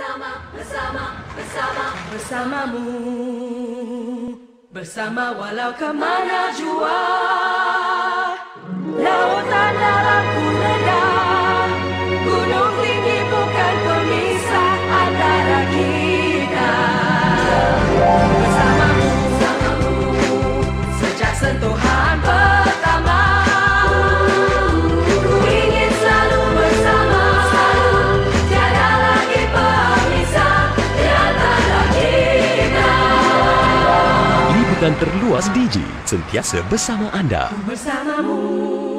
Bersama, bersama, bersama. Bersamamu. Bersama walau ke mana jua Liputan terluas DJ sentiasa bersama anda. Bersamamu